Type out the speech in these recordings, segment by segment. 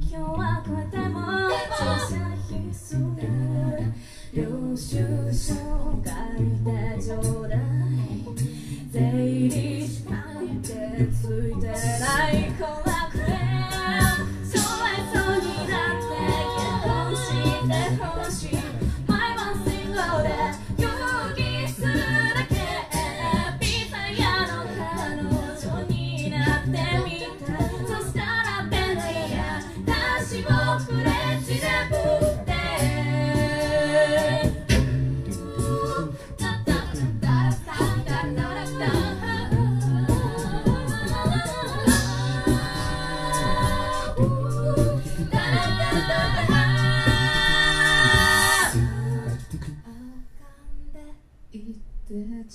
今日は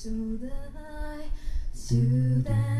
to the high, to the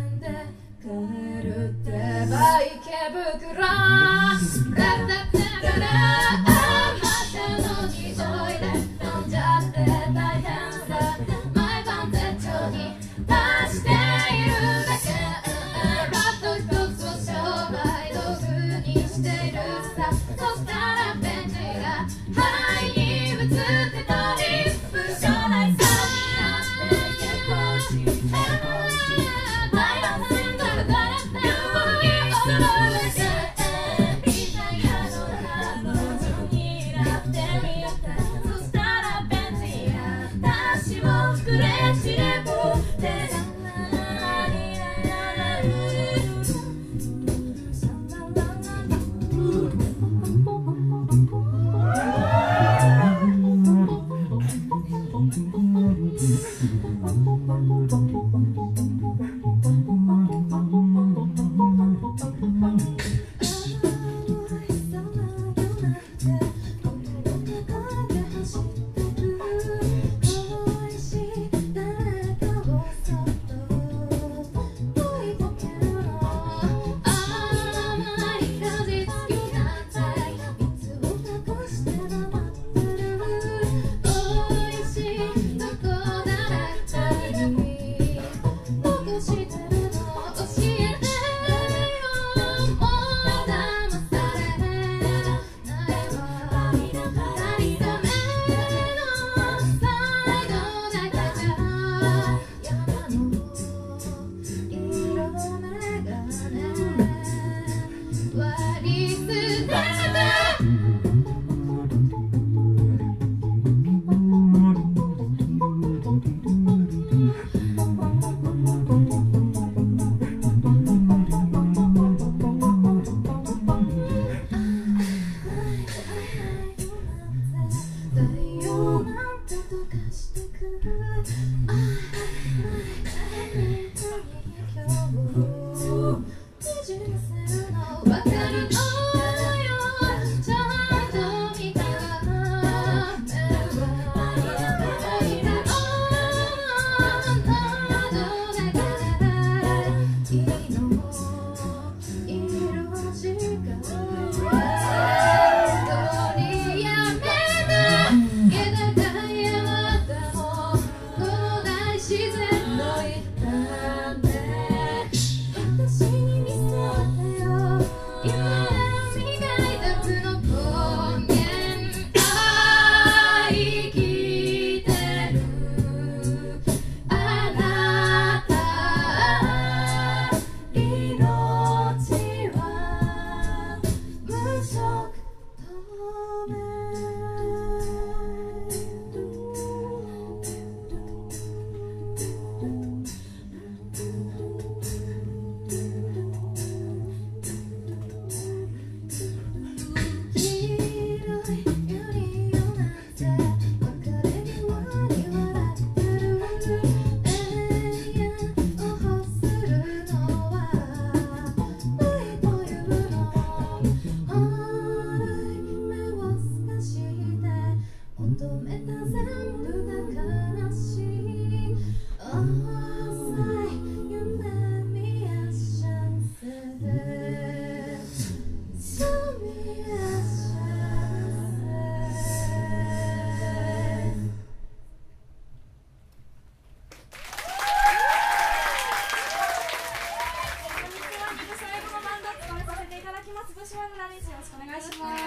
ただきます。ブシワンナです。よろしくお願いします。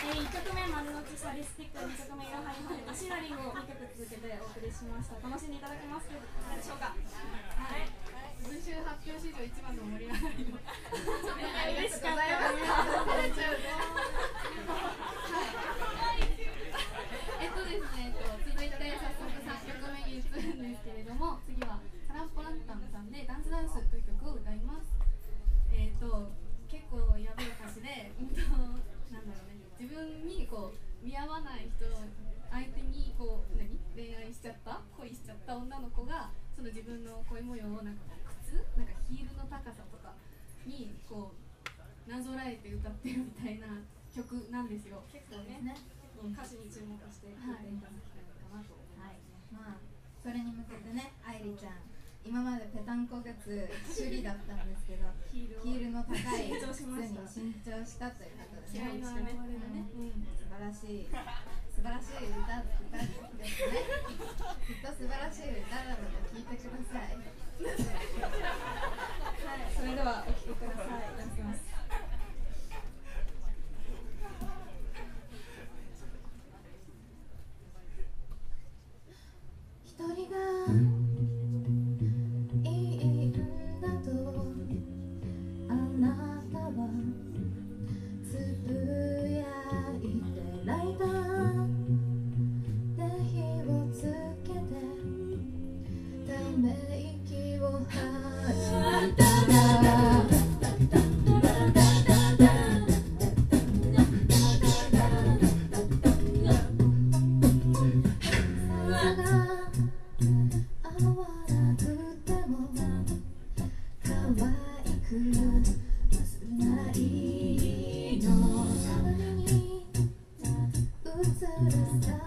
えー、1曲目、丸の内サリスティック、2曲目、色はりはれたシナリングを2曲続けてお送りしました。楽しんでいただけますでしょうか。はい。文集発表史上一番の盛り上がりを嬉 しかったよね。女の子がその自分の恋模様をなんか靴なんかヒールの高さとかにこうなぞらえて歌ってるみたいな曲なんですよ。結構ね、歌詞に注目して聴いていただきたいかなと思います。はい、まあそれに向けてね、愛理ちゃん。今までペタンコ靴主義だったんですけどヒールの高い 靴に新調したということでね。うん。素晴らしい素晴らしい歌歌ですねきっと素晴らしい歌なので聞いてくださいはい、それではお聴きください。いただきます。一人が closer to the sky.